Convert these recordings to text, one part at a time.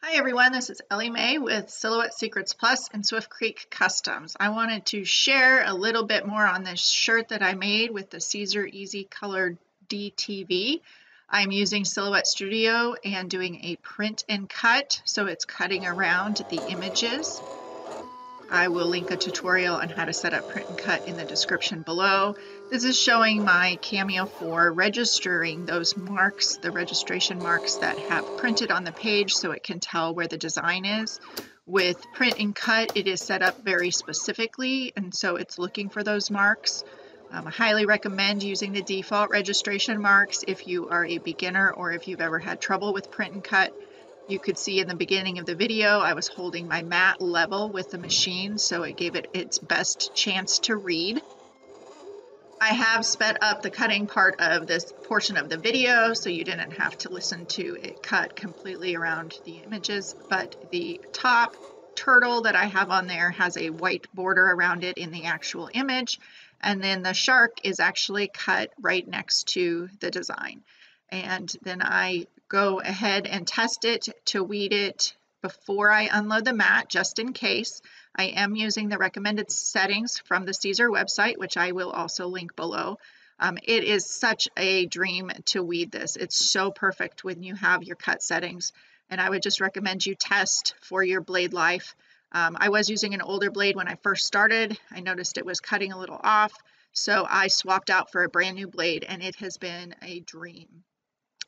Hi everyone, this is Ellie Mae with Silhouette Secrets Plus and Swift Creek Customs. I wanted to share a little bit more on this shirt that I made with the Siser Easy Color DTV. I'm using Silhouette Studio and doing a print and cut, so it's cutting around the images. I will link a tutorial on how to set up print and cut in the description below. This is showing my Cameo for registering those marks, the registration marks that have printed on the page so it can tell where the design is. With print and cut, it is set up very specifically, and so it's looking for those marks. Um, I highly recommend using the default registration marks if you are a beginner or if you've ever had trouble with print and cut. You could see in the beginning of the video, I was holding my mat level with the machine, so it gave it its best chance to read. I have sped up the cutting part of this portion of the video, so you didn't have to listen to it cut completely around the images, but the top turtle that I have on there has a white border around it in the actual image, and then the shark is actually cut right next to the design. And then I go ahead and test it to weed it before I unload the mat, just in case. I am using the recommended settings from the Siser website, which I will also link below. Um, it is such a dream to weed this. It's so perfect when you have your cut settings. And I would just recommend you test for your blade life. Um, I was using an older blade when I first started. I noticed it was cutting a little off. So I swapped out for a brand new blade and it has been a dream.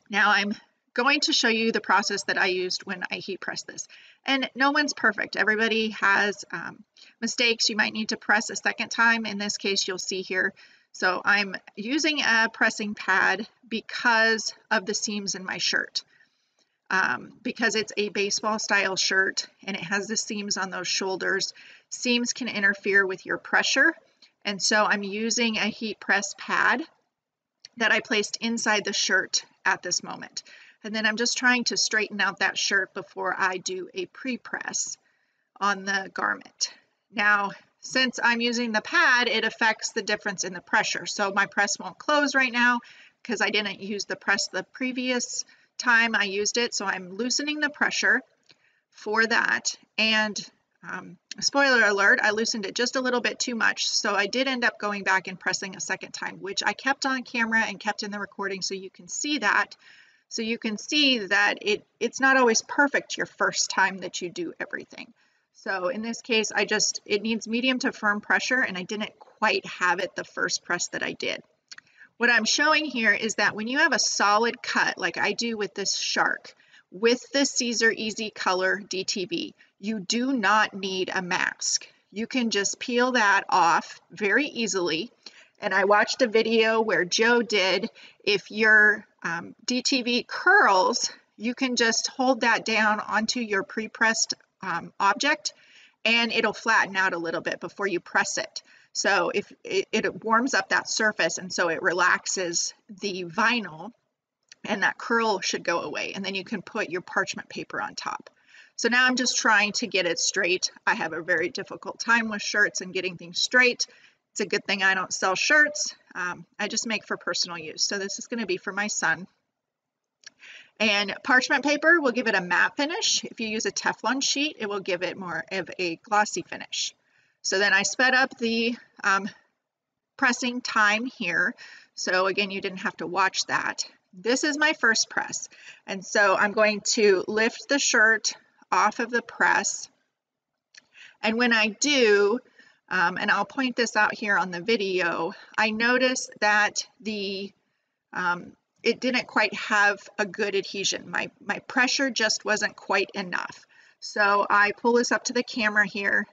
Now I'm going to show you the process that I used when I heat press this. And no one's perfect. Everybody has um, mistakes. You might need to press a second time. In this case, you'll see here. So I'm using a pressing pad because of the seams in my shirt. Um, because it's a baseball style shirt and it has the seams on those shoulders, seams can interfere with your pressure. And so I'm using a heat press pad that I placed inside the shirt at this moment. And then I'm just trying to straighten out that shirt before I do a pre-press on the garment. Now, since I'm using the pad, it affects the difference in the pressure. So my press won't close right now because I didn't use the press the previous time I used it. So I'm loosening the pressure for that. And um, spoiler alert, I loosened it just a little bit too much. So I did end up going back and pressing a second time, which I kept on camera and kept in the recording so you can see that. So you can see that it, it's not always perfect your first time that you do everything. So in this case, I just, it needs medium to firm pressure and I didn't quite have it the first press that I did. What I'm showing here is that when you have a solid cut, like I do with this shark, with the Siser Easy Color DTV, you do not need a mask. You can just peel that off very easily and I watched a video where Joe did, if your um, DTV curls, you can just hold that down onto your pre-pressed um, object and it'll flatten out a little bit before you press it. So if it, it warms up that surface and so it relaxes the vinyl and that curl should go away and then you can put your parchment paper on top. So now I'm just trying to get it straight. I have a very difficult time with shirts and getting things straight. It's a good thing I don't sell shirts. Um, I just make for personal use. So this is going to be for my son. And parchment paper will give it a matte finish. If you use a Teflon sheet, it will give it more of a glossy finish. So then I sped up the um, pressing time here. So again, you didn't have to watch that. This is my first press. And so I'm going to lift the shirt off of the press. And when I do, um, and I'll point this out here on the video, I noticed that the um, it didn't quite have a good adhesion. My, my pressure just wasn't quite enough. So I pull this up to the camera here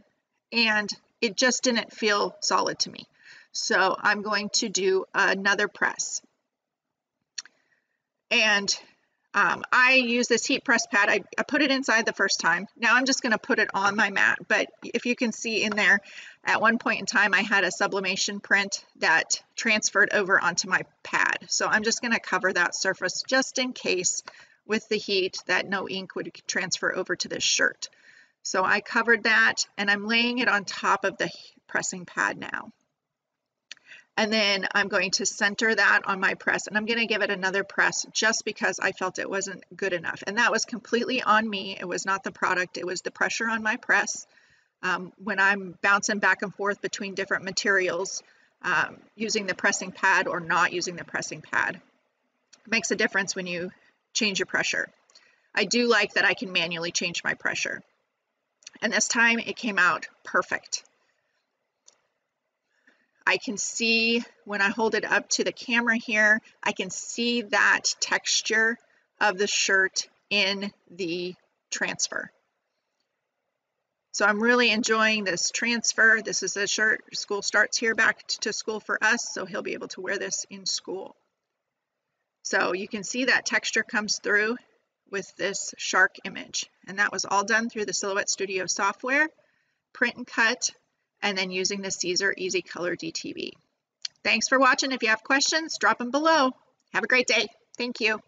and it just didn't feel solid to me. So I'm going to do another press. And um, I use this heat press pad. I, I, put it inside the first time. Now I'm just going to put it on my mat. But if you can see in there, at one point in time, I had a sublimation print that transferred over onto my pad. So I'm just going to cover that surface just in case with the heat that no ink would transfer over to this shirt. So I covered that and I'm laying it on top of the pressing pad now. And then I'm going to center that on my press and I'm going to give it another press just because I felt it wasn't good enough. And that was completely on me. It was not the product, it was the pressure on my press. Um, when I'm bouncing back and forth between different materials, um, using the pressing pad or not using the pressing pad. It makes a difference when you change your pressure. I do like that I can manually change my pressure. And this time it came out perfect. I can see when I hold it up to the camera here, I can see that texture of the shirt in the transfer. So I'm really enjoying this transfer. This is a shirt, school starts here back to school for us, so he'll be able to wear this in school. So you can see that texture comes through with this shark image. And that was all done through the Silhouette Studio software, print and cut, and then using the Siser Easy Color DTV. Thanks for watching. If you have questions, drop them below. Have a great day. Thank you.